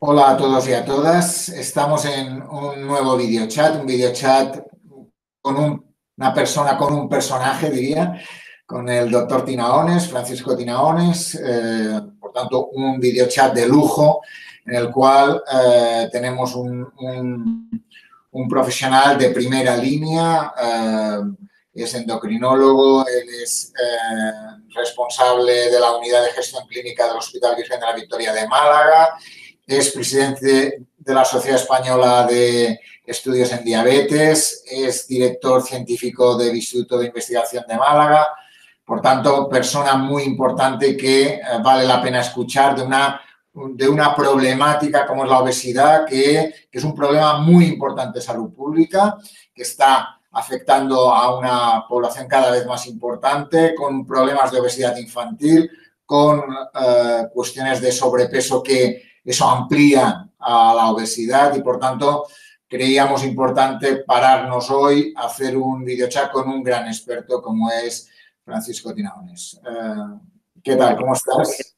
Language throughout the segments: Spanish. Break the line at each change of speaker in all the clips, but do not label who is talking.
Hola a todos y a todas. Estamos en un nuevo videochat, un videochat con una persona, con un personaje, diría, con el doctor Tinaones, Francisco Tinaones. Eh, por tanto, un videochat de lujo en el cual eh, tenemos un, profesional de primera línea. Eh, es endocrinólogo, él es responsable de la unidad de gestión clínica del Hospital Virgen de la Victoria de Málaga es presidente de la Sociedad Española de Estudios en Diabetes, es director científico del Instituto de Investigación de Málaga, por tanto, persona muy importante que eh, vale la pena escuchar de una, de una problemática como es la obesidad, que, es un problema muy importante de salud pública, que está afectando a una población cada vez más importante, con problemas de obesidad infantil, con eh, cuestiones de sobrepeso que eso amplía a la obesidad y, por tanto, creíamos importante pararnos hoy a hacer un videochat con un gran experto como es Francisco Tinaones. Eh, ¿Qué tal? ¿Cómo estás?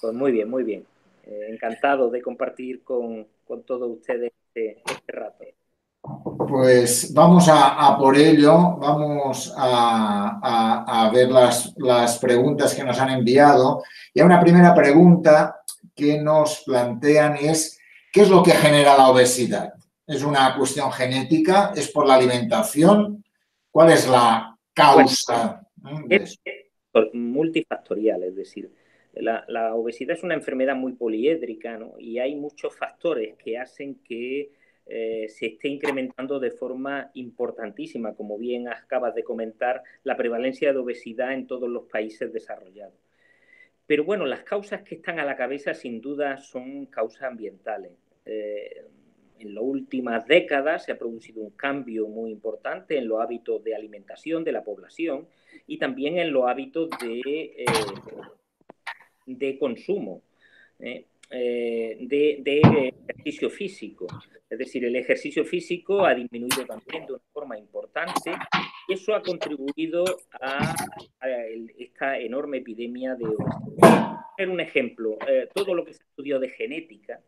Pues muy bien, muy bien. Eh, encantado de compartir con, todos ustedes este, este, rato.
Pues vamos a, por ello, vamos a, ver las, las, preguntas que nos han enviado. Y una primera pregunta que nos plantean es qué es lo que genera la obesidad. ¿Es una cuestión genética? ¿Es por la alimentación? ¿Cuál es la causa?
es multifactorial, es decir, la, obesidad es una enfermedad muy poliédrica y hay muchos factores que hacen que eh, se esté incrementando de forma importantísima, como bien acabas de comentar, la prevalencia de obesidad en todos los países desarrollados. Pero bueno, las causas que están a la cabeza sin duda son causas ambientales. Eh, en las últimas décadas se ha producido un cambio muy importante en los hábitos de alimentación de la población y también en los hábitos de, eh, consumo. Eh, de, ejercicio físico. Es decir, el ejercicio físico ha disminuido también de una forma importante y eso ha contribuido a, esta enorme epidemia de obesidad. un ejemplo, eh, todo lo que se estudió de genética,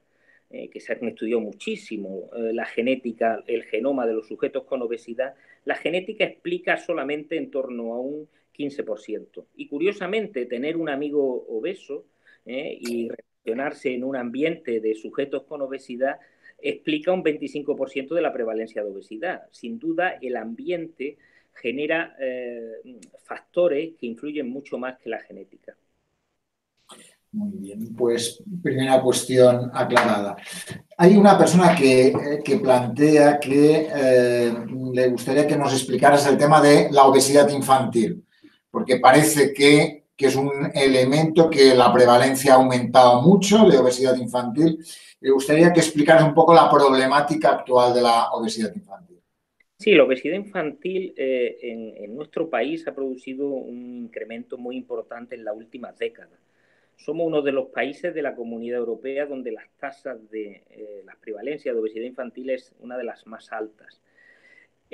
eh, que se ha estudiado muchísimo, eh, la genética, el genoma de los sujetos con obesidad, la genética explica solamente en torno a un 15%. Y curiosamente, tener un amigo obeso y en un ambiente de sujetos con obesidad explica un 25% de la prevalencia de obesidad. Sin duda, el ambiente genera eh, factores que influyen mucho más que la genética.
Muy bien, pues primera cuestión aclarada. Hay una persona que, eh, plantea que eh, le gustaría que nos explicaras el tema de la obesidad infantil, porque parece que, es un elemento que la prevalencia ha aumentado mucho de obesidad infantil. Le gustaría que explicaras un poco la problemática actual de la obesidad infantil.
Sí, la obesidad infantil eh, en, nuestro país ha producido un incremento muy importante en las últimas décadas. Somos uno de los países de la Comunidad Europea donde las tasas de eh, la prevalencia de obesidad infantil es una de las más altas.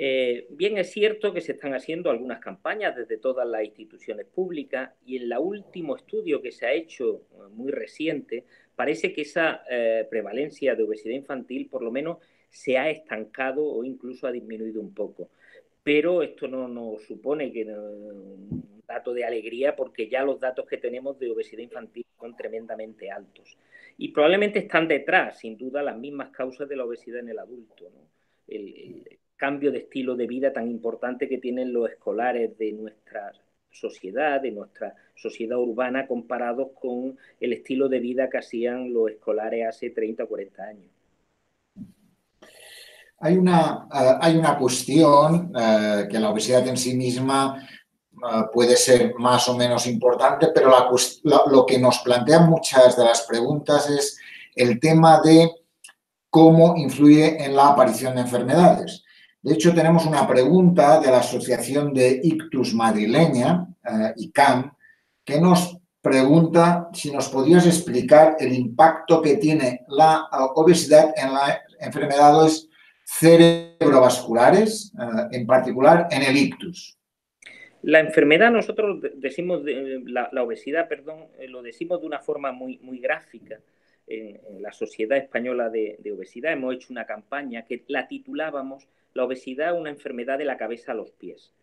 Eh, bien es cierto que se están haciendo algunas campañas desde todas las instituciones públicas y en el último estudio que se ha hecho muy reciente parece que esa prevalencia de obesidad infantil por lo menos se ha estancado o incluso ha disminuido un poco. Pero esto no nos supone que un dato de alegría porque ya los datos que tenemos de obesidad infantil son tremendamente altos. Y probablemente están detrás, sin duda, las mismas causas de la obesidad en el adulto. El, cambio de estilo de vida tan importante que tienen los escolares de nuestra sociedad, de nuestra sociedad urbana, comparados con el estilo de vida que hacían los escolares hace 30 o 40 años.
Hay una, eh, hay una cuestión eh, que la obesidad en sí misma eh, puede ser más o menos importante, pero lo que nos plantean muchas de las preguntas es el tema de cómo influye en la aparición de enfermedades. De hecho, tenemos una pregunta de la Asociación de Ictus Madrileña, ICAM, que nos pregunta si nos podrías explicar el impacto que tiene la obesidad en las enfermedades cerebrovasculares, eh, en particular en el ictus.
La enfermedad, nosotros decimos, la, obesidad, perdón, eh, lo decimos de una forma muy, muy gráfica. En, la Sociedad Española de, Obesidad hemos hecho una campaña que la titulábamos La obesidad, una enfermedad de la cabeza a los pies.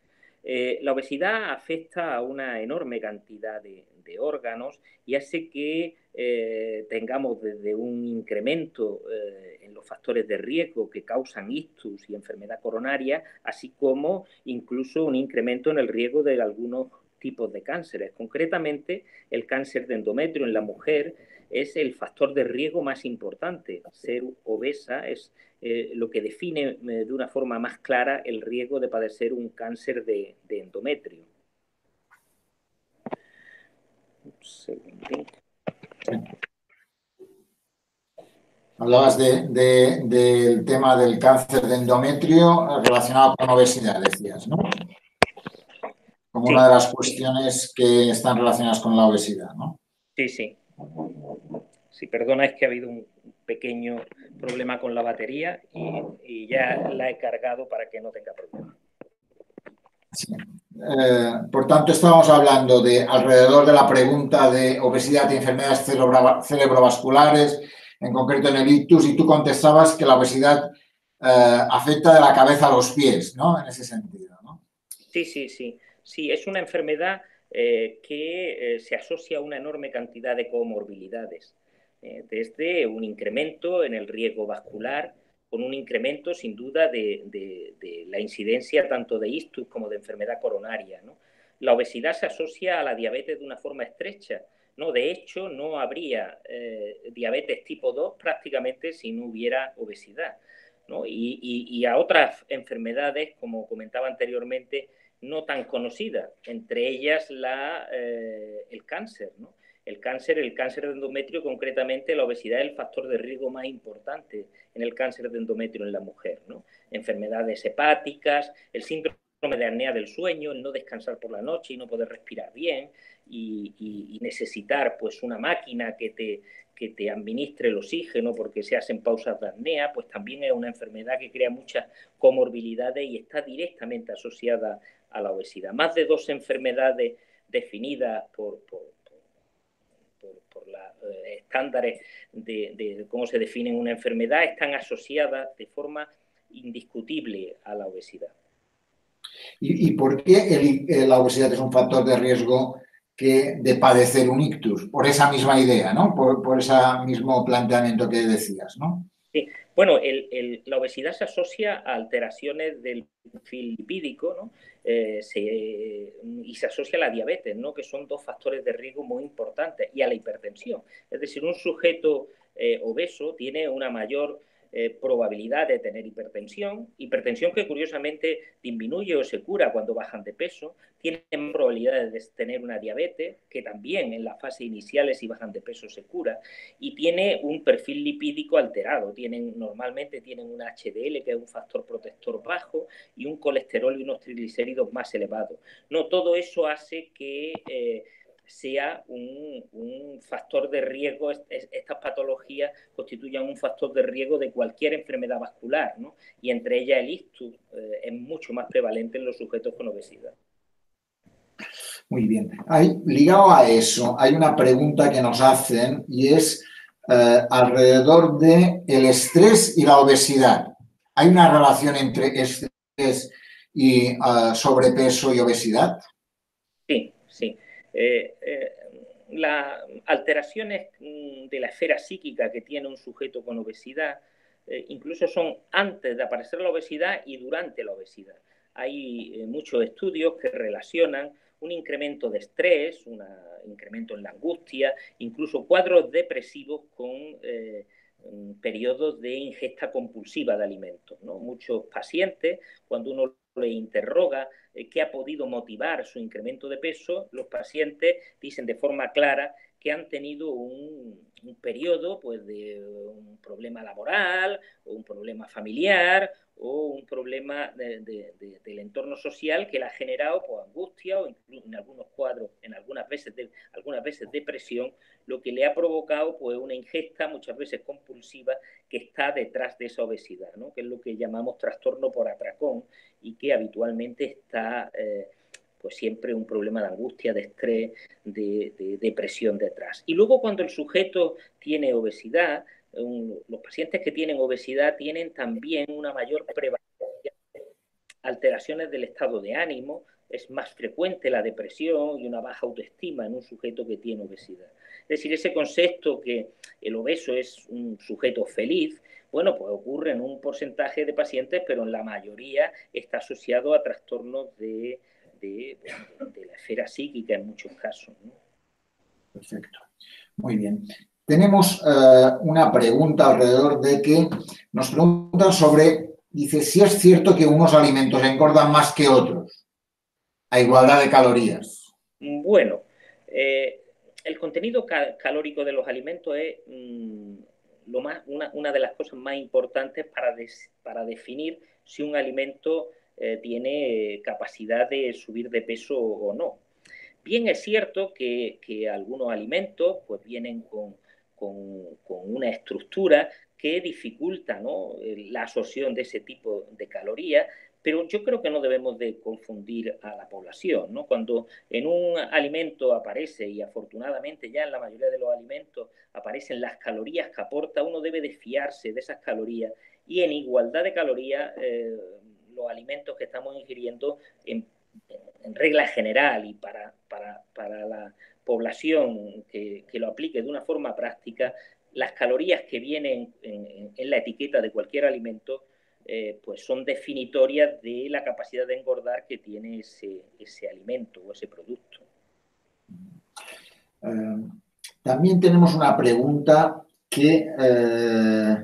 Eh, la obesidad afecta a una enorme cantidad de, órganos y hace que eh, tengamos desde un incremento eh, en los factores de riesgo que causan ictus y enfermedad coronaria, así como incluso un incremento en el riesgo de algunos tipos de cánceres. Concretamente, el cáncer de endometrio en la mujer es el factor de riesgo más importante. Ser obesa es eh, lo que define eh, de una forma más clara el riesgo de padecer un cáncer de, endometrio.
Hablabas del tema del cáncer de endometrio relacionado con obesidad, decías, ¿no? Como una de las cuestiones que están relacionadas con la obesidad, ¿no?
Sí, sí. Sí, perdona, es que ha habido un pequeño problema con la batería y, ya la he cargado para que no tenga problema.
Eh, por tanto, estamos hablando de alrededor de la pregunta de obesidad y enfermedades cerebrovasculares, en concreto en el ictus, y tú contestabas que la obesidad eh, afecta de la cabeza a los pies, ¿no? En ese sentido, ¿no?
Sí, sí, sí. Sí, es una enfermedad eh, que se asocia a una enorme cantidad de comorbilidades. Eh, desde un incremento en el riesgo vascular, con un incremento sin duda de, la incidencia tanto de ictus como de enfermedad coronaria. La obesidad se asocia a la diabetes de una forma estrecha. No, de hecho, no habría eh, diabetes tipo 2 prácticamente si no hubiera obesidad. Y, a otras enfermedades, como comentaba anteriormente, no tan conocidas, entre ellas la, eh, el cáncer. ¿no? el cáncer, el cáncer de endometrio, concretamente la obesidad es el factor de riesgo más importante en el cáncer de endometrio en la mujer, ¿no? Enfermedades hepáticas, el síndrome de apnea del sueño, el no descansar por la noche y no poder respirar bien y, necesitar pues una máquina que te, que te administre el oxígeno porque se hacen pausas de apnea, pues también es una enfermedad que crea muchas comorbilidades y está directamente asociada a la obesidad. Más de dos enfermedades definidas por por, los eh, estándares de, cómo se define una enfermedad, están asociadas de forma indiscutible a la obesidad.
¿Y, por qué la obesidad es un factor de riesgo que de padecer un ictus? Por esa misma idea, ¿no? Por, ese mismo planteamiento que decías, ¿no?
Sí, bueno, la obesidad se asocia a alteraciones del perfil lipídico ¿no? Eh, y se asocia a la diabetes, ¿no? que son dos factores de riesgo muy importantes, y a la hipertensión. Es decir, un sujeto eh, obeso tiene una mayor eh, probabilidad de tener hipertensión, hipertensión que curiosamente disminuye o se cura cuando bajan de peso, tienen probabilidades de tener una diabetes, que también en las fases iniciales si bajan de peso se cura, y tiene un perfil lipídico alterado, tienen, normalmente tienen un HDL, que es un factor protector bajo, y un colesterol y unos triglicéridos más elevados. No, todo eso hace que... Eh, sea un, factor de riesgo, estas patologías constituyan un factor de riesgo de cualquier enfermedad vascular, ¿no? Y entre ellas el ictus eh, es mucho más prevalente en los sujetos con obesidad.
Muy bien. Hay, ligado a eso, hay una pregunta que nos hacen y es eh, alrededor de el estrés y la obesidad. ¿Hay una relación entre estrés y eh, sobrepeso y obesidad?
Sí, las alteraciones mm, de la esfera psíquica que tiene un sujeto con obesidad eh, incluso son antes de aparecer la obesidad y durante la obesidad. Hay muchos estudios que relacionan un incremento de estrés, un incremento en la angustia, incluso cuadros depresivos con mm, periodos de ingesta compulsiva de alimentos. Muchos pacientes, cuando uno le interroga eh, qué ha podido motivar su incremento de peso, los pacientes dicen de forma clara que han tenido un, periodo pues, de un problema laboral o un problema familiar o un problema del entorno social que le ha generado pues, angustia o en algunos cuadros, en algunas veces, algunas veces depresión, lo que le ha provocado pues, una ingesta muchas veces compulsiva que está detrás de esa obesidad, ¿no? que es lo que llamamos trastorno por atracón y que habitualmente está eh, pues siempre un problema de angustia, de estrés, de, depresión detrás. Y luego cuando el sujeto tiene obesidad, los pacientes que tienen obesidad tienen también una mayor prevalencia de alteraciones del estado de ánimo, es más frecuente la depresión y una baja autoestima en un sujeto que tiene obesidad. Es decir, ese concepto que el obeso es un sujeto feliz, bueno, pues ocurre en un porcentaje de pacientes, pero en la mayoría está asociado a trastornos de, la esfera psíquica en muchos casos.
Perfecto. Muy bien. Tenemos eh, una pregunta alrededor de que nos preguntan sobre, dice, si es cierto que unos alimentos engordan más que otros, a igualdad de calorías.
Bueno, eh, el contenido calórico de los alimentos es mm, lo más, una, de las cosas más importantes para, para definir si un alimento eh, tiene capacidad de subir de peso o no. Bien es cierto que, algunos alimentos pues, vienen con, una estructura que dificulta la absorción de ese tipo de calorías, pero yo creo que no debemos de confundir a la población, ¿no? Cuando en un alimento aparece, y afortunadamente ya en la mayoría de los alimentos aparecen las calorías que aporta, uno debe de fiarse de esas calorías y en igualdad de calorías eh, los alimentos que estamos ingiriendo en, regla general y para, para, la población que, lo aplique de una forma práctica, las calorías que vienen en la etiqueta de cualquier alimento eh, pues son definitorias de la capacidad de engordar que tiene ese, alimento o ese producto.
Eh, también tenemos una pregunta que eh,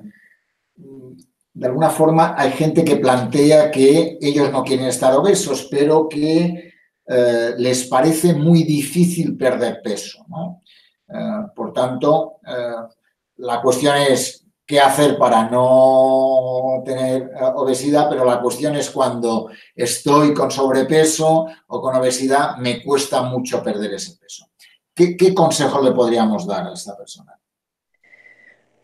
de alguna forma hay gente que plantea que ellos no quieren estar obesos, pero que les parece muy difícil perder peso. por tanto, la cuestión es, qué hacer para no tener eh, obesidad, pero la cuestión es cuando estoy con sobrepeso o con obesidad, me cuesta mucho perder ese peso. ¿Qué, consejo le podríamos dar a esta persona?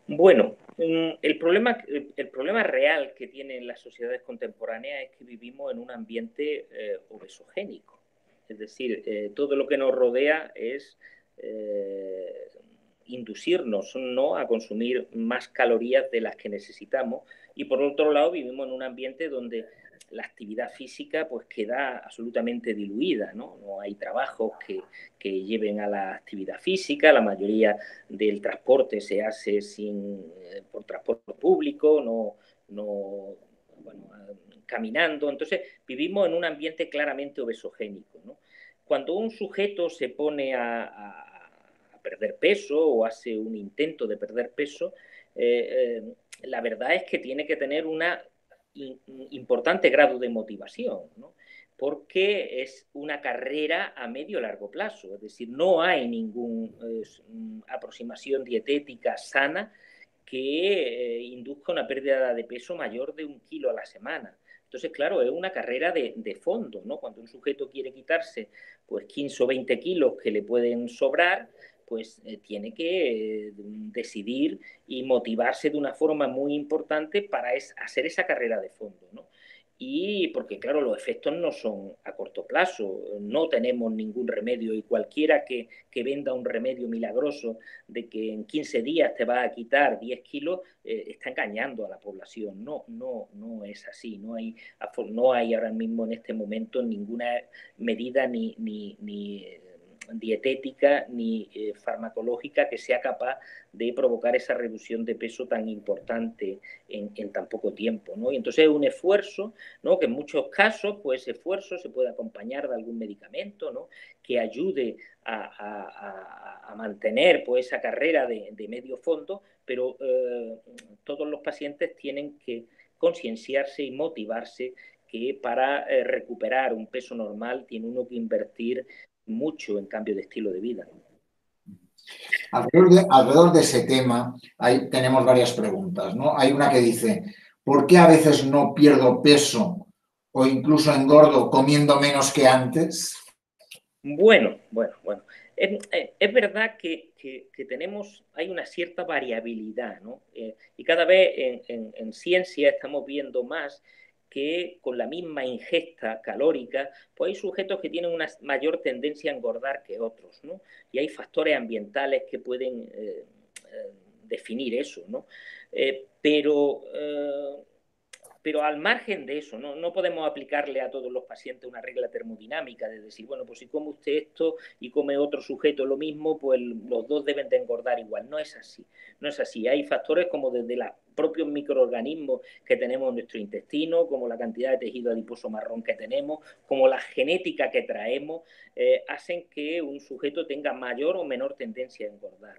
Bueno, el problema, el problema real que tienen las sociedades contemporáneas es que vivimos en un ambiente eh, obesogénico. Es decir, eh, todo lo que nos rodea es inducirnos ¿no? a consumir más calorías de las que necesitamos y por otro lado vivimos en un ambiente donde la actividad física pues queda absolutamente diluida, ¿no? No hay trabajos que, lleven a la actividad física, la mayoría del transporte se hace sin, eh, por transporte público, no, no caminando, entonces vivimos en un ambiente claramente obesogénico. Cuando un sujeto se pone a perder peso o hace un intento de perder peso, eh, eh, la verdad es que tiene que tener un importante grado de motivación, porque es una carrera a medio largo plazo, es decir, no hay ninguna aproximación dietética sana que eh, induzca una pérdida de peso mayor de un kilo a la semana. Entonces, claro, es una carrera de, de, fondo, ¿no? Cuando un sujeto quiere quitarse pues 15 o 20 kilos que le pueden sobrar, pues eh, tiene que eh, decidir y motivarse de una forma muy importante para hacer esa carrera de fondo, ¿no? Y porque, claro, los efectos no son a corto plazo, no tenemos ningún remedio y cualquiera que, venda un remedio milagroso de que en 15 días te va a quitar 10 kilos, eh, está engañando a la población. No, no, no es así. No hay, no hay ahora mismo en este momento ninguna medida ni, ni, ni dietética ni eh, farmacológica que sea capaz de provocar esa reducción de peso tan importante en, tan poco tiempo. ¿no? Y entonces es un esfuerzo, ¿no? que en muchos casos, pues ese esfuerzo se puede acompañar de algún medicamento ¿no? que ayude a, mantener pues, esa carrera de, medio fondo, pero eh, todos los pacientes tienen que concienciarse y motivarse que para eh, recuperar un peso normal tiene uno que invertir mucho en cambio de estilo de vida.
Alrededor de, ese tema hay, tenemos varias preguntas. ¿no? Hay una que dice, ¿por qué a veces no pierdo peso o incluso engordo comiendo menos que antes?
Bueno, bueno, bueno. Es, eh, verdad que, tenemos, hay una cierta variabilidad, ¿no? Eh, y cada vez en, ciencia estamos viendo más que con la misma ingesta calórica, pues hay sujetos que tienen una mayor tendencia a engordar que otros, ¿no? Y hay factores ambientales que pueden eh, eh, definir eso, ¿no? Eh, pero pero al margen de eso, ¿no? podemos aplicarle a todos los pacientes una regla termodinámica de decir, bueno, pues si come usted esto y come otro sujeto lo mismo, pues los dos deben de engordar igual. No es así, no es así. Hay factores como desde los propios microorganismos que tenemos en nuestro intestino, como la cantidad de tejido adiposo marrón que tenemos, como la genética que traemos, eh, hacen que un sujeto tenga mayor o menor tendencia a engordar.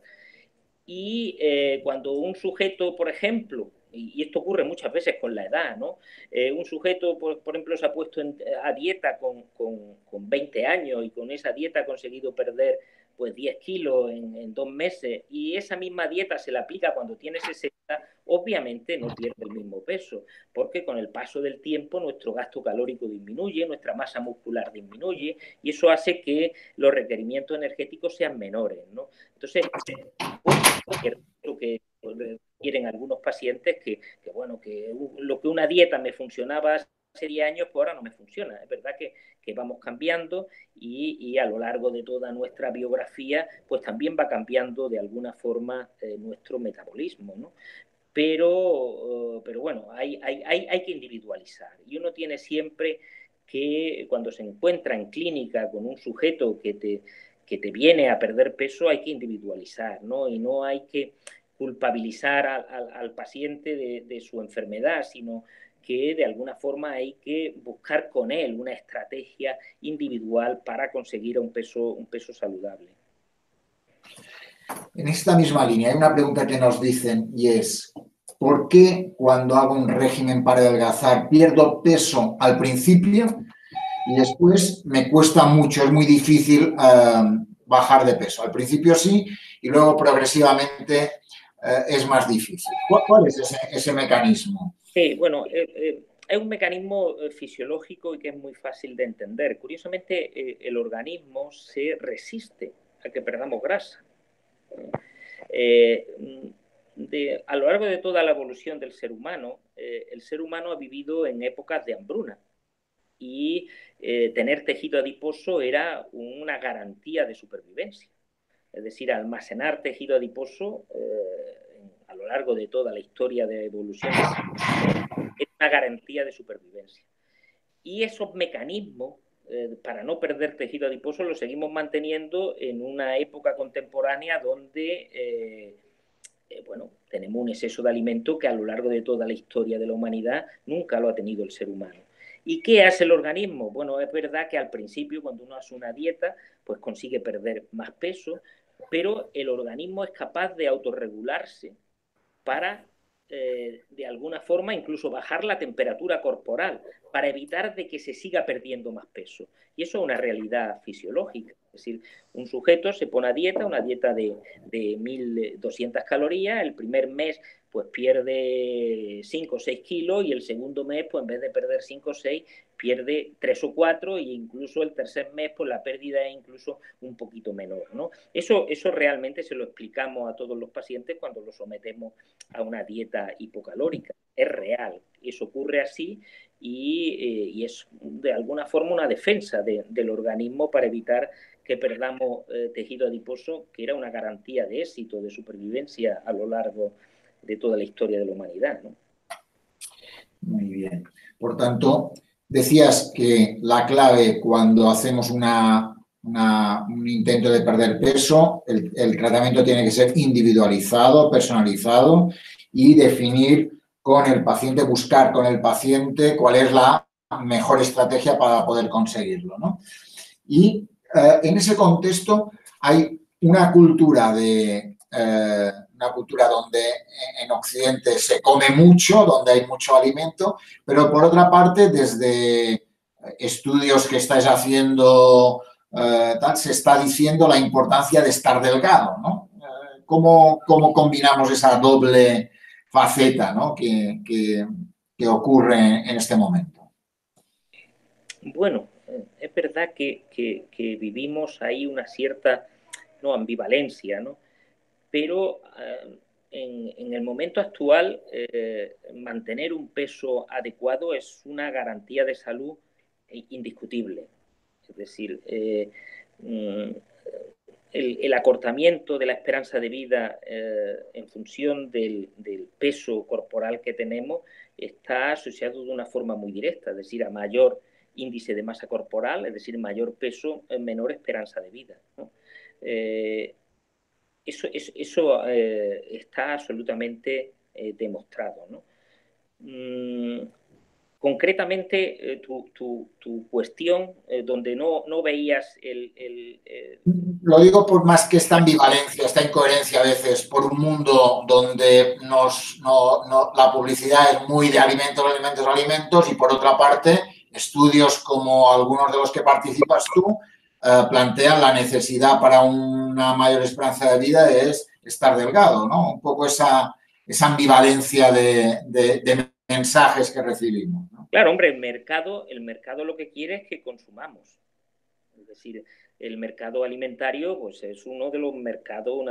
Y eh, cuando un sujeto, por ejemplo, y, esto ocurre muchas veces con la edad, ¿no? Eh, un sujeto, por, ejemplo, se ha puesto a dieta con, con, 20 años y con esa dieta ha conseguido perder pues 10 kilos en, dos meses y esa misma dieta se la aplica cuando tiene 60, obviamente no pierde el mismo peso, porque con el paso del tiempo nuestro gasto calórico disminuye, nuestra masa muscular disminuye y eso hace que los requerimientos energéticos sean menores, ¿no? Entonces, lo que quieren algunos pacientes que, bueno, que lo que una dieta me funcionaba hace 10 años, pues ahora no me funciona. Es verdad que, vamos cambiando y, a lo largo de toda nuestra biografía, pues también va cambiando de alguna forma eh, nuestro metabolismo, ¿no? Pero, pero bueno, hay, hay, hay que individualizar y uno tiene siempre que cuando se encuentra en clínica con un sujeto que te, que te viene a perder peso, hay que individualizar, ¿no? Y no hay que culpabilizar al, paciente de, su enfermedad, sino que de alguna forma hay que buscar con él una estrategia individual para conseguir un peso, un peso saludable.
En esta misma línea hay una pregunta que nos dicen y es, ¿por qué cuando hago un régimen para adelgazar pierdo peso al principio y después me cuesta mucho, es muy difícil eh, bajar de peso? Al principio sí y luego progresivamente eh, es más difícil. ¿Cuál, es ese, mecanismo?
Sí, bueno, eh, es un mecanismo fisiológico y que es muy fácil de entender. Curiosamente, el organismo se resiste a que perdamos grasa. a lo largo de toda la evolución del ser humano, el ser humano ha vivido en épocas de hambruna y tener tejido adiposo era una garantía de supervivencia es decir, almacenar tejido adiposo eh, a lo largo de toda la historia de evolución es una garantía de supervivencia. Y esos mecanismos eh, para no perder tejido adiposo los seguimos manteniendo en una época contemporánea donde eh, bueno, tenemos un exceso de alimento que a lo largo de toda la historia de la humanidad nunca lo ha tenido el ser humano. ¿Y qué hace el organismo? Bueno, es verdad que al principio cuando uno hace una dieta, pues consigue perder más peso, pero el organismo es capaz de autorregularse para, eh, de alguna forma, incluso bajar la temperatura corporal para evitar de que se siga perdiendo más peso. Y eso es una realidad fisiológica. Es decir, un sujeto se pone a dieta, una dieta de, de 1.200 calorías, el primer mes pues pierde 5 o 6 kilos y el segundo mes, pues en vez de perder 5 o 6, pierde 3 o 4 e incluso el tercer mes, pues la pérdida es incluso un poquito menor, ¿no? Eso, eso realmente se lo explicamos a todos los pacientes cuando los sometemos a una dieta hipocalórica. Es real, eso ocurre así y, eh, es de alguna forma una defensa del organismo para evitar que perdamos eh, tejido adiposo, que era una garantía de éxito, de supervivencia a lo largo de toda la historia de la humanidad.
Muy bien. Por tanto, decías que la clave cuando hacemos un intento de perder peso, el, tratamiento tiene que ser individualizado, personalizado y definir con el paciente, buscar con el paciente cuál es la mejor estrategia para poder conseguirlo. Y eh, en ese contexto hay una cultura de eh, una cultura donde en Occidente se come mucho, donde hay mucho alimento, pero por otra parte, desde estudios que estáis haciendo, eh, se está diciendo la importancia de estar delgado, ¿no? Eh, ¿Cómo, combinamos esa doble faceta que, ocurre en este momento?
Bueno, es verdad que, que vivimos ahí una cierta no ambivalencia, ¿no? Pero eh, en, el momento actual, eh, mantener un peso adecuado es una garantía de salud indiscutible. Es decir, eh, mm, el, acortamiento de la esperanza de vida eh, en función del, peso corporal que tenemos está asociado de una forma muy directa, es decir, a mayor índice de masa corporal, es decir, mayor peso, menor esperanza de vida. Eso, eh, está absolutamente eh, demostrado. Mm, concretamente, eh, tu, cuestión, donde no, veías el,
Lo digo por más que esta ambivalencia, esta incoherencia a veces, por un mundo donde la publicidad es muy de alimentos, alimentos, alimentos, y por otra parte, estudios como algunos de los que participas tú, eh, plantean la necesidad para una mayor esperanza de vida es estar delgado, ¿no? Un poco esa, esa ambivalencia de, mensajes que recibimos.
Claro, hombre, el mercado, el mercado lo que quiere es que consumamos. Es decir, el mercado alimentario pues, es uno de los mercados,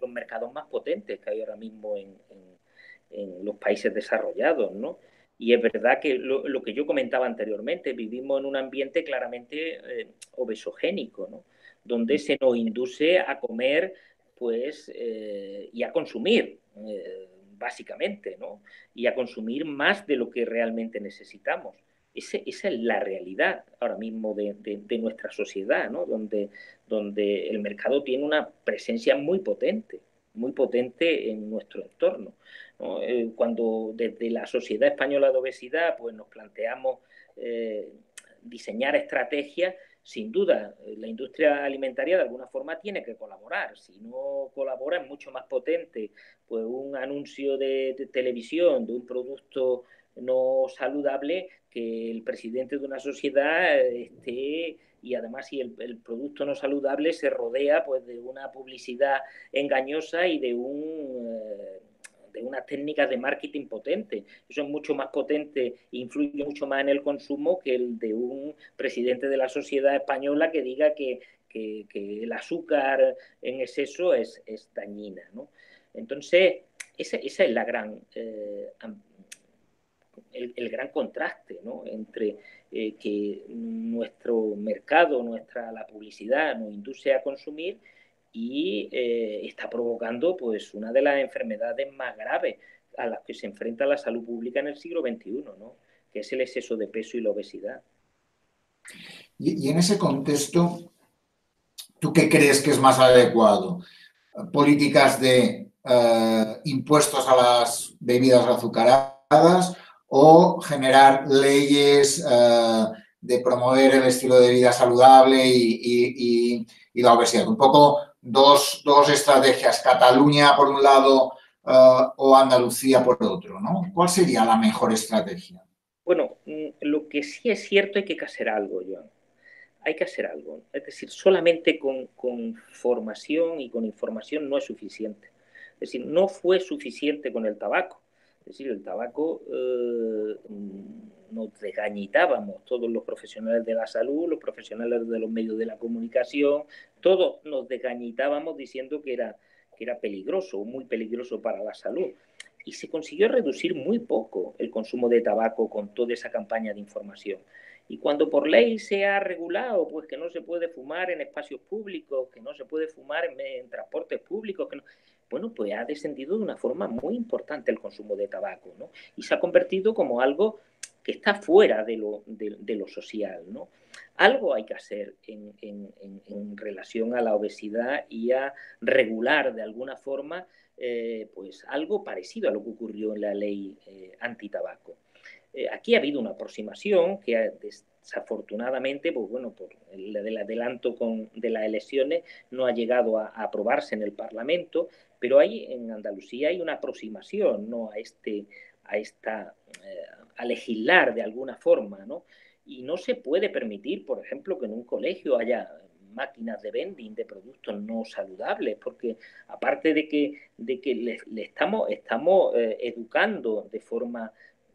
los mercados más potentes que hay ahora mismo en los países desarrollados, ¿no? Y es verdad que lo, que yo comentaba anteriormente, vivimos en un ambiente claramente eh, obesogénico, ¿no? donde se nos induce a comer pues, eh, y a consumir, eh, básicamente, ¿no? y a consumir más de lo que realmente necesitamos. esa es la realidad ahora mismo de, de, nuestra sociedad, ¿no? donde, donde el mercado tiene una presencia muy potente, muy potente en nuestro entorno. Eh, cuando desde la Sociedad Española de Obesidad pues, nos planteamos eh, diseñar estrategias, sin duda eh, la industria alimentaria de alguna forma tiene que colaborar. Si no colabora es mucho más potente pues, un anuncio de, televisión de un producto no saludable que el presidente de una sociedad esté y además si el, el, producto no saludable se rodea pues de una publicidad engañosa y de un técnicas de marketing potente. Eso es mucho más potente, influye mucho más en el consumo que el de un presidente de la sociedad española que diga que, el azúcar en exceso es, dañina. Entonces, esa, es la gran, eh, el, gran contraste entre eh, que nuestro mercado, nuestra la publicidad nos induce a consumir y eh, está provocando pues una de las enfermedades más graves a las que se enfrenta la salud pública en el siglo XXI, ¿no? que es el exceso de peso y la obesidad.
Y, en ese contexto, ¿tú qué crees que es más adecuado? ¿Políticas de eh, impuestos a las bebidas azucaradas o generar leyes eh, de promover el estilo de vida saludable y, y la obesidad? Un poco dos, estrategias, Cataluña por un lado eh, o Andalucía por otro, ¿no? ¿Cuál sería la mejor estrategia?
Bueno, mm, lo que sí es cierto hay que hacer algo, Joan. Hay que hacer algo. Es decir, solamente con, con formación y con información no es suficiente. Es decir, no fue suficiente con el tabaco. Es decir, el tabaco eh, nos desgañitábamos, todos los profesionales de la salud, los profesionales de los medios de la comunicación, todos nos desgañitábamos diciendo que era, que era peligroso, muy peligroso para la salud. Y se consiguió reducir muy poco el consumo de tabaco con toda esa campaña de información. Y cuando por ley se ha regulado, pues que no se puede fumar en espacios públicos, que no se puede fumar en, transportes públicos, que bueno, pues ha descendido de una forma muy importante el consumo de tabaco, ¿no? Y se ha convertido como algo que está fuera de lo, social. ¿no? Algo hay que hacer en, relación a la obesidad y a regular de alguna forma eh, pues algo parecido a lo que ocurrió en la ley eh, antitabaco. Eh, aquí ha habido una aproximación que desafortunadamente, pues bueno, por el, adelanto con, de las elecciones no ha llegado a, aprobarse en el Parlamento, pero hay en Andalucía hay una aproximación ¿no? a, este, a esta a legislar de alguna forma, ¿no? Y no se puede permitir, por ejemplo, que en un colegio haya máquinas de vending de productos no saludables, porque aparte de que, de que le, estamos, estamos eh, educando de forma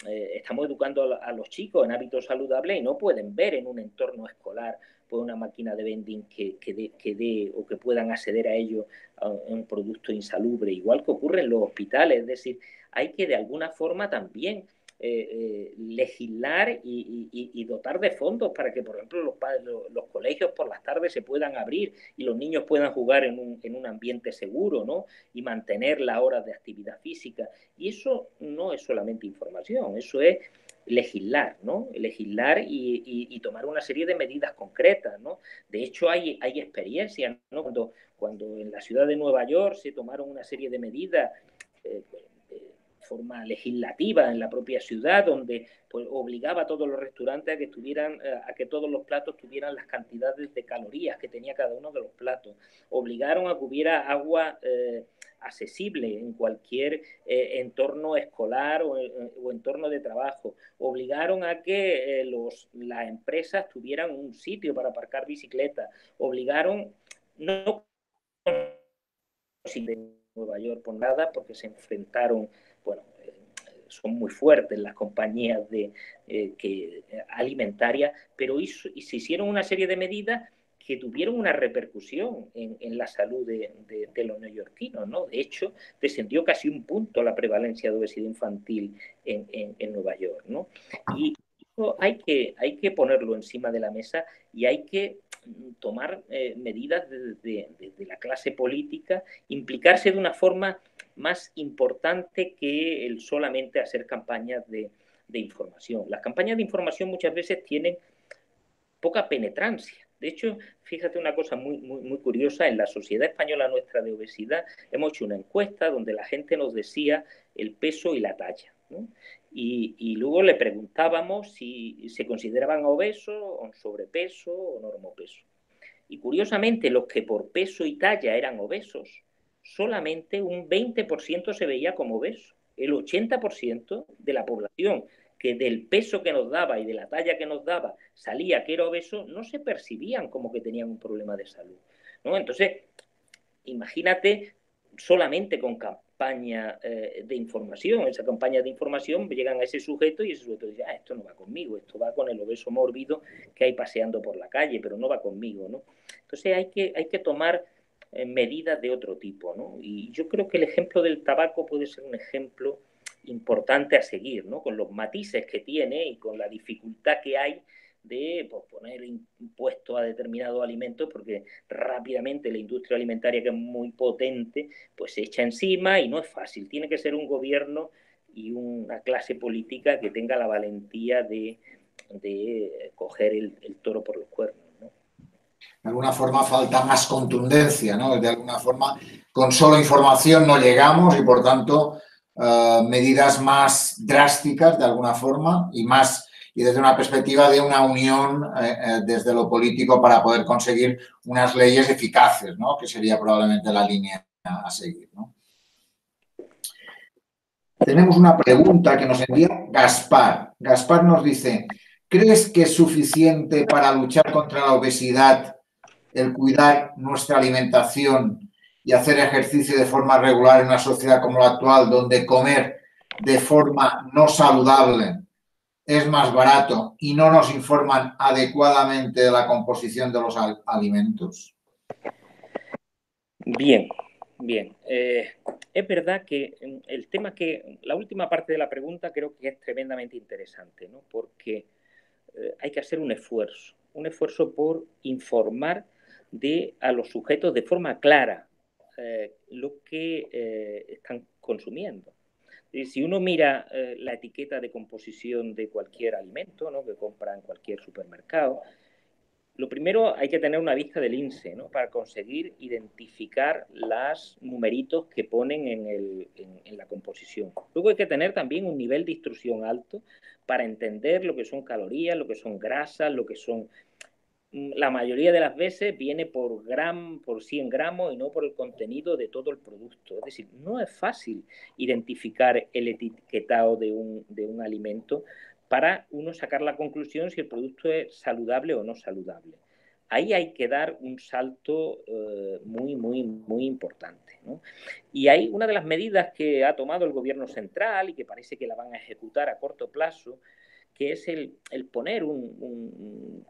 eh, estamos educando a, los chicos en hábitos saludables y no pueden ver en un entorno escolar pues una máquina de vending que, que, dé, o que puedan acceder a ello a un producto insalubre, igual que ocurre en los hospitales. Es decir, hay que de alguna forma también eh, eh, legislar y, dotar de fondos para que, por ejemplo, los, los, colegios por las tardes se puedan abrir y los niños puedan jugar en un, en un ambiente seguro, ¿no? Y mantener las horas de actividad física. Y eso no es solamente información, eso es legislar, ¿no? Legislar y, tomar una serie de medidas concretas, ¿no? De hecho, hay, hay experiencias, ¿no? Cuando, cuando en la ciudad de Nueva York se tomaron una serie de medidas eh, forma legislativa en la propia ciudad, donde pues, obligaba a todos los restaurantes a que tuvieran, eh, a que todos los platos tuvieran las cantidades de calorías que tenía cada uno de los platos. Obligaron a que hubiera agua eh, accesible en cualquier eh, entorno escolar o, entorno de trabajo. Obligaron a que los, las empresas tuvieran un sitio para aparcar bicicletas. Obligaron no de Nueva York por nada, porque se enfrentaron bueno, eh, son muy fuertes las compañías de, eh, que, alimentarias, pero y se hicieron una serie de medidas que tuvieron una repercusión en, la salud de, los neoyorquinos. ¿no? De hecho, descendió casi un punto la prevalencia de obesidad infantil en, Nueva York. ¿no? Y eso hay que, hay que ponerlo encima de la mesa y hay que tomar eh, medidas desde de, la clase política, implicarse de una forma más importante que el solamente hacer campañas de, información. Las campañas de información muchas veces tienen poca penetrancia. De hecho, fíjate una cosa muy, muy, curiosa, en la sociedad española nuestra de obesidad hemos hecho una encuesta donde la gente nos decía el peso y la talla. Y, luego le preguntábamos si se consideraban obesos, o sobrepeso o normopeso. Y curiosamente, los que por peso y talla eran obesos, solamente un 20% se veía como obeso. El 80% de la población que del peso que nos daba y de la talla que nos daba salía que era obeso, no se percibían como que tenían un problema de salud. ¿no? Entonces, imagínate solamente con campaña eh, de información, esa campaña de información llegan a ese sujeto y ese sujeto dice, ah, esto no va conmigo, esto va con el obeso mórbido que hay paseando por la calle, pero no va conmigo, ¿no? Entonces hay que, hay que tomar eh, medidas de otro tipo, ¿no? Y yo creo que el ejemplo del tabaco puede ser un ejemplo importante a seguir, ¿no? Con los matices que tiene y con la dificultad que hay de pues, poner impuestos a determinados alimentos, porque rápidamente la industria alimentaria, que es muy potente, pues se echa encima y no es fácil. Tiene que ser un gobierno y una clase política que tenga la valentía de, coger el, el toro por los cuernos
de alguna forma falta más contundencia, ¿no? De alguna forma, con solo información no llegamos y por tanto eh, medidas más drásticas de alguna forma y más y desde una perspectiva de una unión eh, eh, desde lo político para poder conseguir unas leyes eficaces, ¿no? Que sería probablemente la línea a seguir. Tenemos una pregunta que nos envía Gaspar. Gaspar nos dice, ¿crees que es suficiente para luchar contra la obesidad el cuidar nuestra alimentación y hacer ejercicio de forma regular en una sociedad como la actual, donde comer de forma no saludable es más barato y no nos informan adecuadamente de la composición de los alimentos?
Bien, bien. Eh, es verdad que el tema que, la última parte de la pregunta creo que es tremendamente interesante, ¿no? porque eh, hay que hacer un esfuerzo, un esfuerzo por informar de a los sujetos de forma clara eh, lo que están consumiendo. Y si uno mira eh, la etiqueta de composición de cualquier alimento ¿no? que compra en cualquier supermercado, lo primero hay que tener una vista del INSE ¿no? para conseguir identificar los numeritos que ponen en, en, la composición. Luego hay que tener también un nivel de instrucción alto para entender lo que son calorías, lo que son grasas, lo que son la mayoría de las veces viene por, gram, por 100 gramos y no por el contenido de todo el producto. Es decir, no es fácil identificar el etiquetado de un, de un alimento para uno sacar la conclusión si el producto es saludable o no saludable. ahí hay que dar un salto eh, muy, muy, muy importante. Y hay una de las medidas que ha tomado el gobierno central y que parece que la van a ejecutar a corto plazo, que es el, poner un, un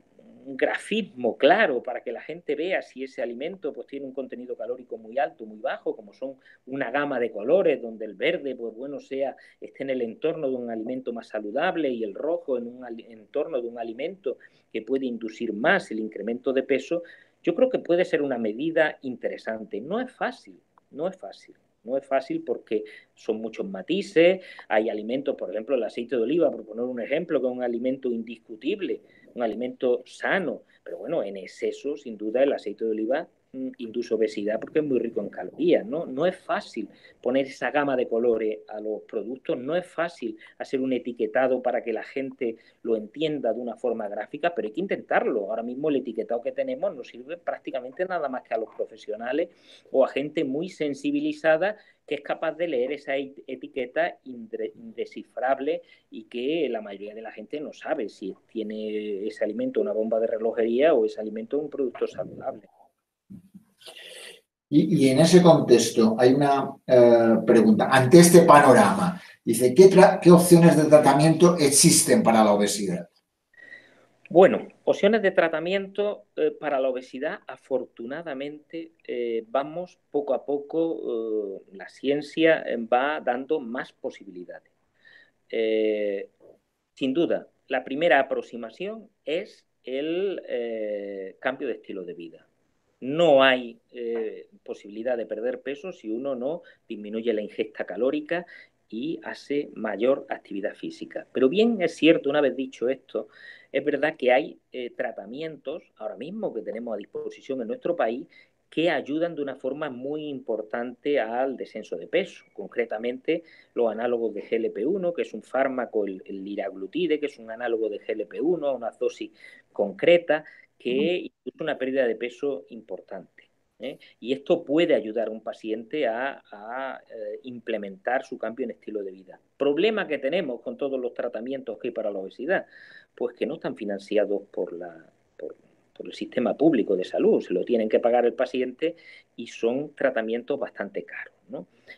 grafismo claro para que la gente vea si ese alimento pues, tiene un contenido calórico muy alto, muy bajo, como son una gama de colores, donde el verde, pues bueno, sea, esté en el entorno de un alimento más saludable y el rojo en un entorno de un alimento que puede inducir más el incremento de peso, yo creo que puede ser una medida interesante. No es fácil, no es fácil. No es fácil porque son muchos matices, hay alimentos, por ejemplo, el aceite de oliva, por poner un ejemplo, que es un alimento indiscutible, un alimento sano, pero bueno, en exceso, sin duda, el aceite de oliva induce obesidad porque es muy rico en calorías, ¿no? No es fácil poner esa gama de colores a los productos, no es fácil hacer un etiquetado para que la gente lo entienda de una forma gráfica, pero hay que intentarlo. Ahora mismo el etiquetado que tenemos no sirve prácticamente nada más que a los profesionales o a gente muy sensibilizada que es capaz de leer esa etiqueta indescifrable y que la mayoría de la gente no sabe si tiene ese alimento una bomba de relojería o ese alimento un producto saludable.
Y, en ese contexto hay una eh, pregunta. Ante este panorama, dice, ¿qué, ¿qué, opciones de tratamiento existen para la obesidad?
Bueno, opciones de tratamiento eh, para la obesidad, afortunadamente, eh, vamos poco a poco, la ciencia va dando más posibilidades. sin duda, la primera aproximación es el cambio de estilo de vida no hay eh, posibilidad de perder peso si uno no disminuye la ingesta calórica y hace mayor actividad física. Pero bien es cierto, una vez dicho esto, es verdad que hay eh, tratamientos ahora mismo que tenemos a disposición en nuestro país que ayudan de una forma muy importante al descenso de peso. Concretamente, los análogos de GLP-1, que es un fármaco, el, el, liraglutide, que es un análogo de GLP-1 a una dosis concreta, que induce una pérdida de peso importante. ¿eh? Y esto puede ayudar a un paciente a, eh, implementar su cambio en estilo de vida. Problema que tenemos con todos los tratamientos que hay para la obesidad, pues que no están financiados por la, por el sistema público de salud, se lo tienen que pagar el paciente y son tratamientos bastante caros.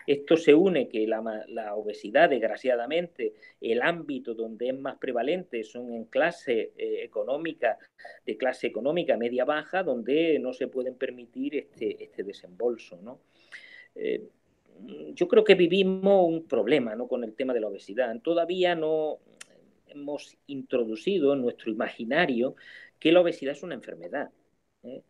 Esto se une que la, obesidad, desgraciadamente, el ámbito donde es más prevalente son en clase eh, económica, de clase económica media-baja, donde no se pueden permitir este, este desembolso. Eh, yo creo que vivimos un problema ¿no? con el tema de la obesidad. Todavía no hemos introducido en nuestro imaginario que la obesidad es una enfermedad. ¿eh?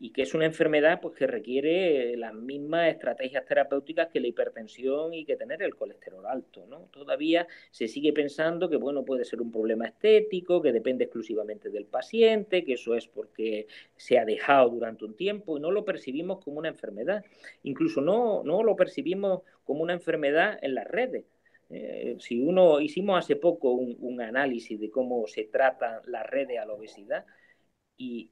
Y que es una enfermedad pues, que requiere las mismas estrategias terapéuticas que la hipertensión y que tener el colesterol alto. ¿no? Todavía se sigue pensando que bueno, puede ser un problema estético, que depende exclusivamente del paciente, que eso es porque se ha dejado durante un tiempo y no lo percibimos como una enfermedad. Incluso no, no lo percibimos como una enfermedad en las redes. Eh, si uno hicimos hace poco un, un análisis de cómo se tratan las redes a la obesidad, y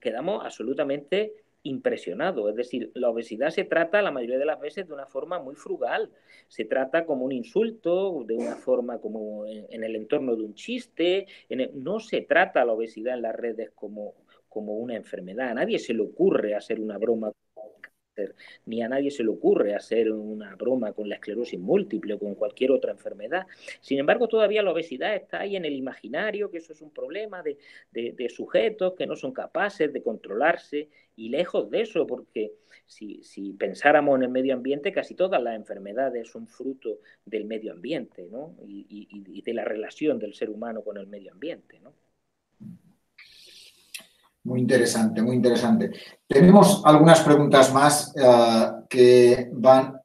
quedamos absolutamente impresionados. Es decir, la obesidad se trata la mayoría de las veces de una forma muy frugal. Se trata como un insulto, de una forma como en, el entorno de un chiste. no se trata la obesidad en las redes como, como una enfermedad. A nadie se le ocurre hacer una broma ni a nadie se le ocurre hacer una broma con la esclerosis múltiple o con cualquier otra enfermedad. Sin embargo, todavía la obesidad está ahí en el imaginario, que eso es un problema de, sujetos que no son capaces de controlarse y lejos de eso, porque si, pensáramos en el medio ambiente, casi todas las enfermedades son fruto del medio ambiente ¿no? y, y de la relación del ser humano con el medio ambiente. ¿no?
Muy interesante, muy interesante. Tenemos algunas preguntas más eh, que van...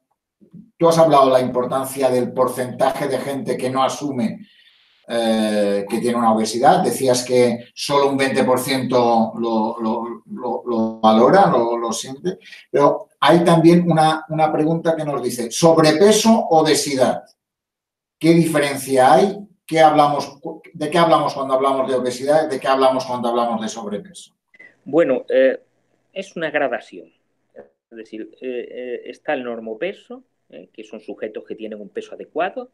Tú has hablado de la importancia del porcentaje de gente que no asume eh, que tiene una obesidad. Decías que solo un 20% lo, valora, lo, siente. Pero hay también una, una pregunta que nos dice, ¿sobrepeso, obesidad? ¿Qué diferencia hay ¿qué hablamos, ¿de qué hablamos cuando hablamos de obesidad? ¿De qué hablamos cuando hablamos de sobrepeso?
Bueno, eh, es una gradación. Es decir, eh, eh, está el normopeso, ¿eh? que son sujetos que tienen un peso adecuado.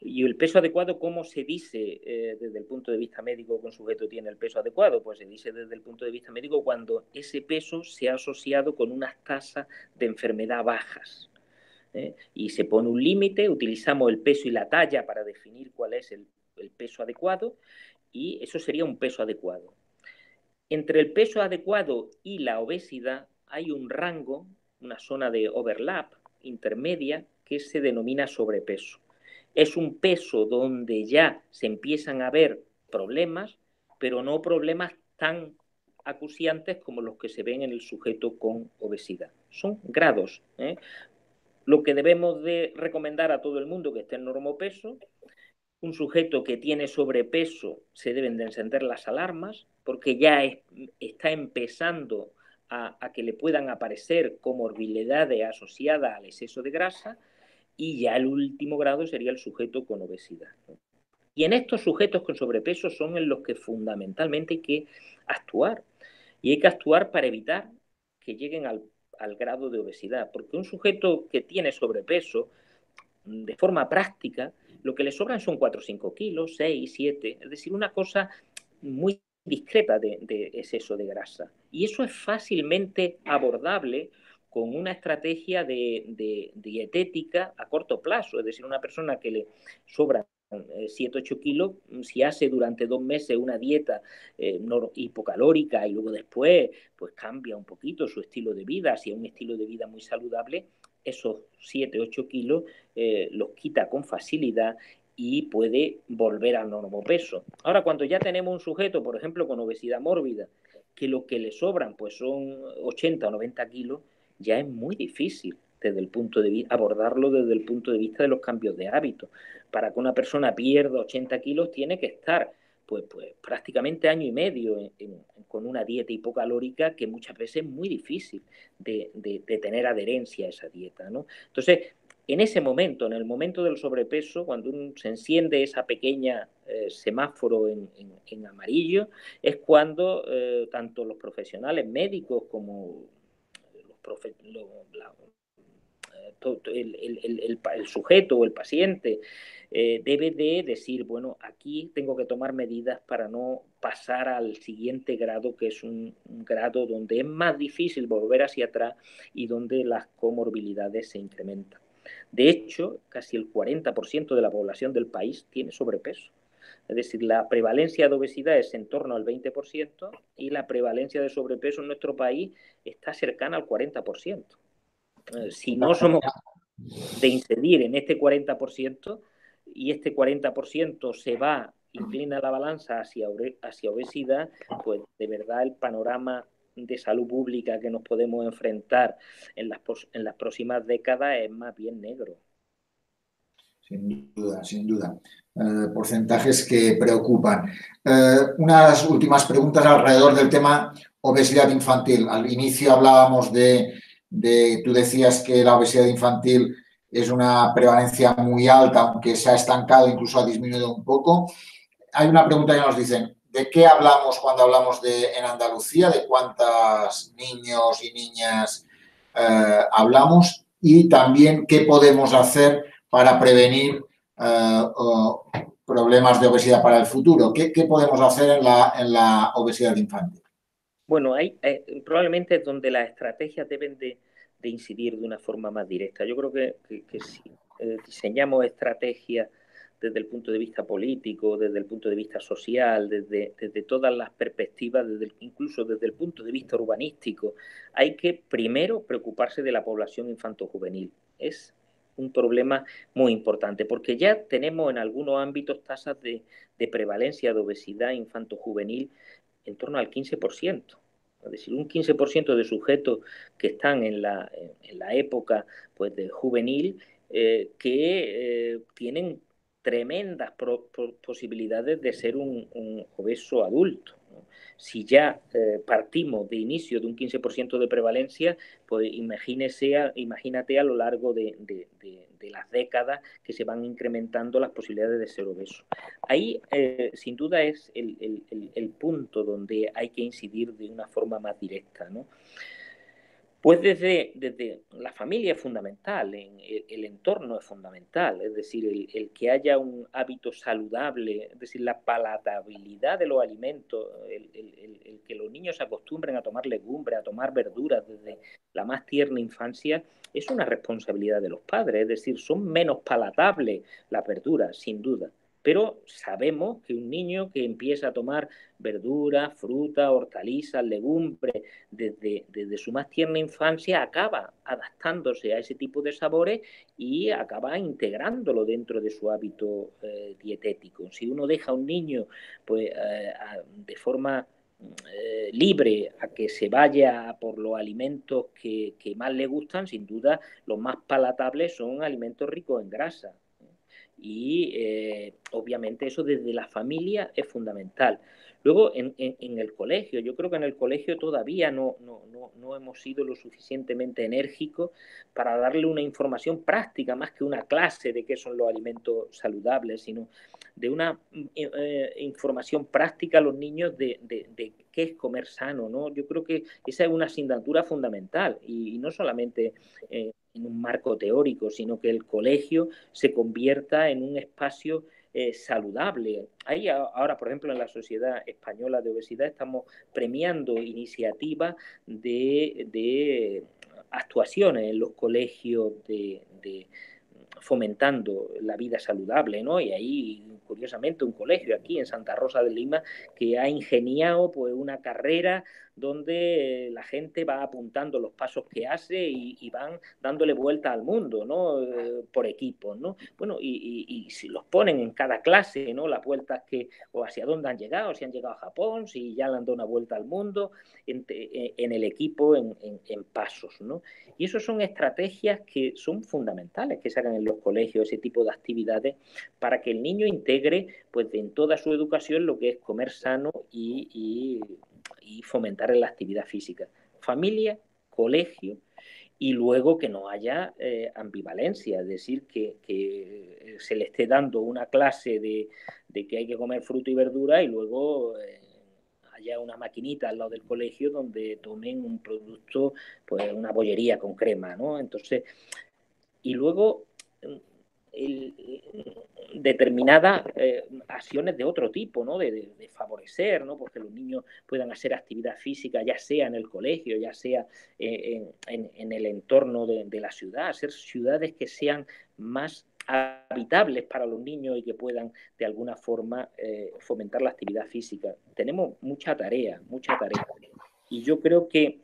Y el peso adecuado, ¿cómo se dice desde el punto de vista médico que un sujeto tiene el peso adecuado? Pues se dice desde el punto de vista médico cuando ese peso se ha asociado con unas tasas de enfermedad bajas. Y se pone un límite, utilizamos el peso y la talla para definir cuál es el peso adecuado y eso sería un peso adecuado. Entre el peso adecuado y la obesidad hay un rango, una zona de overlap, intermedia que se denomina sobrepeso. Es un peso donde ya se empiezan a ver problemas, pero no problemas tan acuciantes como los que se ven en el sujeto con obesidad. Son grados. ¿eh? Lo que debemos de recomendar a todo el mundo que esté en normopeso, un sujeto que tiene sobrepeso se deben de encender las alarmas porque ya está empezando a, que le puedan aparecer comorbilidades asociadas al exceso de grasa y ya el último grado sería el sujeto con obesidad. Y en estos sujetos con sobrepeso son en los que fundamentalmente hay que actuar. Y hay que actuar para evitar que lleguen al, al grado de obesidad. Porque un sujeto que tiene sobrepeso, de forma práctica, lo que le sobran son 4 o 5 kilos, 6, 7, es decir, una cosa muy discreta de, exceso de grasa. Y eso es fácilmente abordable con una estrategia de, dietética a corto plazo, es decir, una persona que le sobra 7, 8 kilos, si hace durante dos meses una dieta eh, hipocalórica y luego después pues cambia un poquito su estilo de vida, si es un estilo de vida muy saludable, esos 7, 8 kilos eh, los quita con facilidad y puede volver al peso. Ahora, cuando ya tenemos un sujeto, por ejemplo, con obesidad mórbida, que lo que le sobran pues son 80 o 90 kilos, ya es muy difícil desde el punto de abordarlo desde el punto de vista de los cambios de hábitos. Para que una persona pierda 80 kilos tiene que estar pues, pues prácticamente año y medio con una dieta hipocalórica que muchas veces es muy difícil de, tener adherencia a esa dieta. ¿no? Entonces, en ese momento, en el momento del sobrepeso, cuando se enciende esa pequeña eh, semáforo en, amarillo, es cuando eh, tanto los profesionales médicos como el, sujeto o el paciente eh, debe de decir, bueno, aquí tengo que tomar medidas para no pasar al siguiente grado, que es un grado donde es más difícil volver hacia atrás y donde las comorbilidades se incrementan. De hecho, casi el 40% de la población del país tiene sobrepeso. Es decir, la prevalencia de obesidad es en torno al 20% y la prevalencia de sobrepeso en nuestro país está cercana al 40%. Si no somos de incidir en este 40% y este 40% se va, inclina la balanza hacia, hacia obesidad, pues de verdad el panorama de salud pública que nos podemos enfrentar en las, en las próximas décadas es más bien negro.
Sin duda, sin duda. Eh, porcentajes que preocupan. Eh, unas últimas preguntas alrededor del tema obesidad infantil. Al inicio hablábamos de, de, tú decías que la obesidad infantil es una prevalencia muy alta, aunque se ha estancado, incluso ha disminuido un poco. Hay una pregunta que nos dicen, ¿De qué hablamos cuando hablamos de en Andalucía? ¿De cuántos niños y niñas eh, hablamos? Y también qué podemos hacer para prevenir eh, problemas de obesidad para el futuro. ¿Qué, podemos hacer en la, en la, obesidad infantil?
Bueno, hay, eh, probablemente es donde las estrategias deben de, incidir de una forma más directa. Yo creo que, si diseñamos estrategias desde el punto de vista político, desde el punto de vista social, desde, todas las perspectivas, desde incluso desde el punto de vista urbanístico, hay que primero preocuparse de la población infanto-juvenil. Es un problema muy importante, porque ya tenemos en algunos ámbitos tasas de, prevalencia de obesidad infanto-juvenil en torno al 15%. Es decir, un 15% de sujetos que están en la, en la época pues, de juvenil eh, que eh, tienen tremendas posibilidades de ser un, obeso adulto. Si ya eh, partimos de inicio de un 15% de prevalencia, pues imagínese, imagínate a lo largo de, las décadas que se van incrementando las posibilidades de ser obeso. Ahí, eh, sin duda, es el, punto donde hay que incidir de una forma más directa. Pues desde, desde la familia es fundamental, el, entorno es fundamental, es decir, el, que haya un hábito saludable, es decir, la palatabilidad de los alimentos, el, el, que los niños se acostumbren a tomar legumbres, a tomar verduras desde la más tierna infancia, es una responsabilidad de los padres, es decir, son menos palatables las verduras, sin duda. Pero sabemos que un niño que empieza a tomar verduras, fruta, hortalizas, legumbres desde, desde, su más tierna infancia acaba adaptándose a ese tipo de sabores y acaba integrándolo dentro de su hábito eh, dietético. Si uno deja a un niño pues, eh, de forma eh, libre a que se vaya por los alimentos que, que más le gustan, sin duda los más palatables son alimentos ricos en grasa y eh, obviamente eso desde la familia es fundamental. Luego, en, el colegio, yo creo que en el colegio todavía no, no, no, hemos sido lo suficientemente enérgicos para darle una información práctica, más que una clase de qué son los alimentos saludables, sino de una eh, eh, información práctica a los niños de, de, qué es comer sano. ¿no? Yo creo que esa es una asignatura fundamental y, no solamente en un marco teórico, sino que el colegio se convierta en un espacio eh, saludable. Ahí ahora, por ejemplo, en la Sociedad Española de Obesidad estamos premiando iniciativas de, actuaciones en los colegios de, fomentando la vida saludable, ¿no? Y ahí, curiosamente, un colegio aquí en Santa Rosa de Lima que ha ingeniado pues una carrera donde la gente va apuntando los pasos que hace y, van dándole vuelta al mundo, ¿no? Eh, por equipos, ¿no? Bueno, y, si los ponen en cada clase, ¿no? Las vueltas que, o hacia dónde han llegado, si han llegado a Japón, si ya le han dado una vuelta al mundo, en, el equipo, en, pasos, ¿no? Y eso son estrategias que son fundamentales que se hagan en los colegios, ese tipo de actividades, para que el niño integre, pues, en toda su educación lo que es comer sano y y fomentar la actividad física. Familia, colegio y luego que no haya eh, ambivalencia, es decir, que, se le esté dando una clase de, que hay que comer fruta y verdura y luego eh, haya una maquinita al lado del colegio donde tomen un producto, pues una bollería con crema, ¿no? Entonces, y luego determinadas eh, acciones de otro tipo, ¿no? De, favorecer, ¿no? Porque los niños puedan hacer actividad física, ya sea en el colegio, ya sea eh, en, el entorno de, la ciudad, hacer ciudades que sean más habitables para los niños y que puedan de alguna forma eh, fomentar la actividad física. Tenemos mucha tarea, mucha tarea. Y yo creo que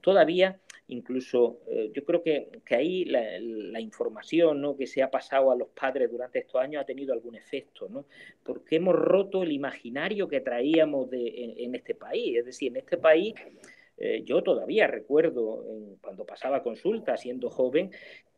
todavía Incluso eh, yo creo que, ahí la, información ¿no? que se ha pasado a los padres durante estos años ha tenido algún efecto, ¿no? porque hemos roto el imaginario que traíamos de, en, este país. Es decir, en este país eh, yo todavía recuerdo cuando pasaba consulta siendo joven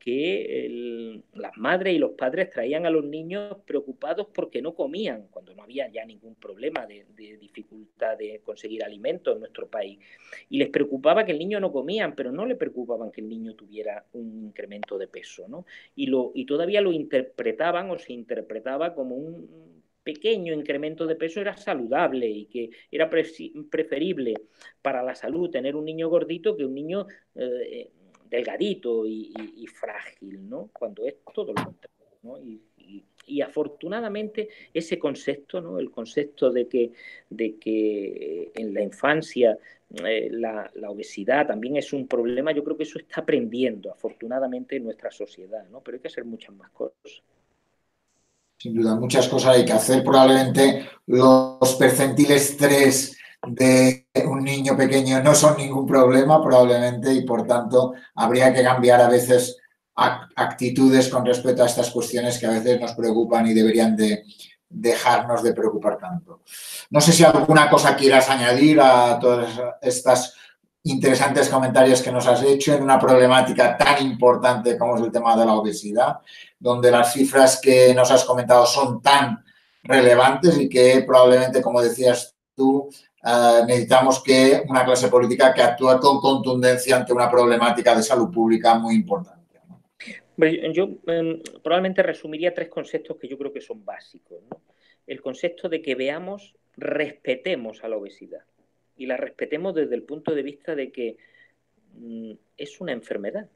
que las madres y los padres traían a los niños preocupados porque no comían, cuando no había ya ningún problema de, dificultad de conseguir alimentos en nuestro país. Y les preocupaba que el niño no comía, pero no le preocupaban que el niño tuviera un incremento de peso. ¿no? Y, lo, y todavía lo interpretaban o se interpretaba como un pequeño incremento de peso era saludable y que era preferible para la salud tener un niño gordito que un niño eh, delgadito y, frágil, ¿no? Cuando es todo lo contrario, ¿no? Y, afortunadamente ese concepto, ¿no? El concepto de que, de que en la infancia eh, la, la, obesidad también es un problema, yo creo que eso está aprendiendo afortunadamente en nuestra sociedad, ¿no? Pero hay que hacer muchas más cosas.
Sin duda, muchas cosas hay que hacer. Probablemente los percentiles 3 de un niño pequeño no son ningún problema, probablemente, y por tanto habría que cambiar a veces actitudes con respecto a estas cuestiones que a veces nos preocupan y deberían de dejarnos de preocupar tanto. No sé si alguna cosa quieras añadir a todas estas interesantes comentarios que nos has hecho en una problemática tan importante como es el tema de la obesidad, donde las cifras que nos has comentado son tan relevantes y que probablemente, como decías tú, eh, necesitamos que una clase política que actúe con contundencia ante una problemática de salud pública muy importante.
Yo em, probablemente resumiría tres conceptos que yo creo que son básicos. El concepto de que veamos, respetemos a la obesidad y la respetemos desde el punto de vista de que mm, es una enfermedad.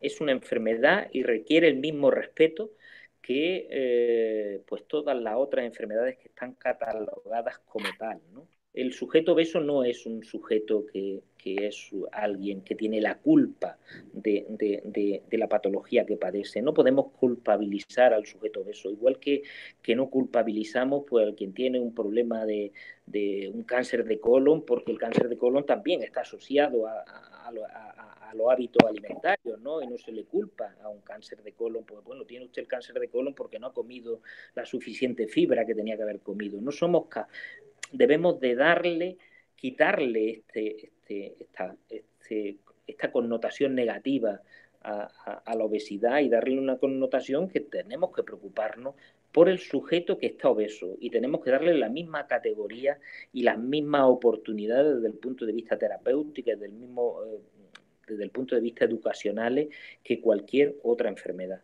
Es una enfermedad y requiere el mismo respeto que eh, pues todas las otras enfermedades que están catalogadas como tal. ¿no? El sujeto obeso no es un sujeto que, es alguien que tiene la culpa de, la patología que padece. No podemos culpabilizar al sujeto obeso, igual que, que no culpabilizamos pues, a quien tiene un problema de, un cáncer de colon, porque el cáncer de colon también está asociado a, los hábitos alimentarios, ¿no? Y no se le culpa a un cáncer de colon, pues bueno, tiene usted el cáncer de colon porque no ha comido la suficiente fibra que tenía que haber comido. No somos debemos de darle, quitarle este, este, esta, este, esta connotación negativa a, la obesidad y darle una connotación que tenemos que preocuparnos por el sujeto que está obeso y tenemos que darle la misma categoría y las mismas oportunidades desde el punto de vista terapéutico, desde el mismo, eh, desde el punto de vista educacional que cualquier otra enfermedad.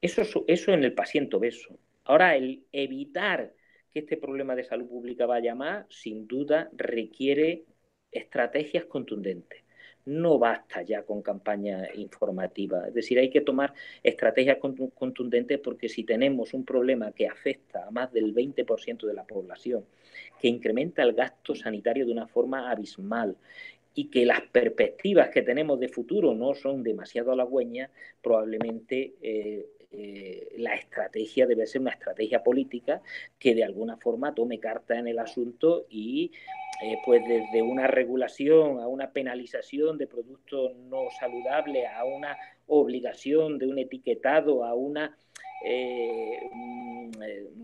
Eso, eso en el paciente obeso. Ahora, el evitar este problema de salud pública vaya más, sin duda requiere estrategias contundentes. No basta ya con campañas informativas, es decir, hay que tomar estrategias contundentes porque si tenemos un problema que afecta a más del 20% de la población, que incrementa el gasto sanitario de una forma abismal y que las perspectivas que tenemos de futuro no son demasiado halagüeñas, probablemente eh, eh, la estrategia debe ser una estrategia política que de alguna forma tome carta en el asunto y eh, pues desde una regulación a una penalización de productos no saludables, a una obligación de un etiquetado, a una eh, mm,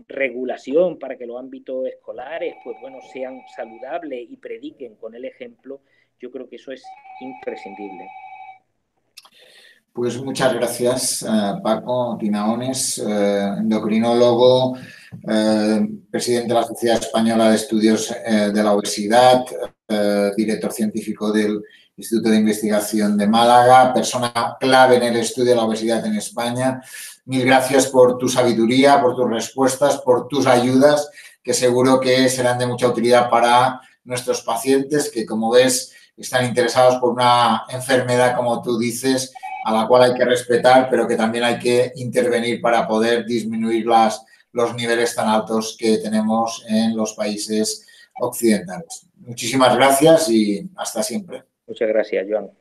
regulación para que los ámbitos escolares pues bueno sean saludables y prediquen con el ejemplo, yo creo que eso es imprescindible.
Pues muchas gracias, eh, Paco Tinaones, eh, endocrinólogo, eh, presidente de la Sociedad Española de Estudios de la Obesidad, director científico del Instituto de Investigación de Málaga, persona clave en el estudio de la obesidad en España. Mil gracias por tu sabiduría, por tus respuestas, por tus ayudas, que seguro que serán de mucha utilidad para nuestros pacientes que, como ves, están interesados por una enfermedad, como tú dices, a la cual hay que respetar, pero que también hay que intervenir para poder disminuir las, los niveles tan altos que tenemos en los países occidentales. Muchísimas gracias y hasta siempre.
Muchas gracias, Joan.